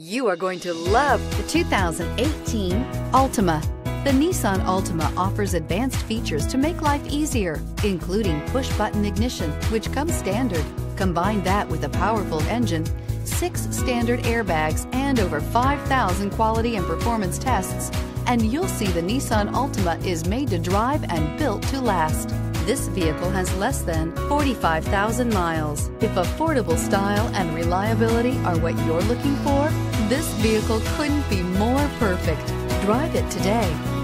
You are going to love the 2018 Altima. The Nissan Altima offers advanced features to make life easier, including push-button ignition, which comes standard. Combine that with a powerful engine, six standard airbags, and over 5,000 quality and performance tests, and you'll see the Nissan Altima is made to drive and built to last. This vehicle has less than 45,000 miles. If affordable style and reliability are what you're looking for, this vehicle couldn't be more perfect. Drive it today.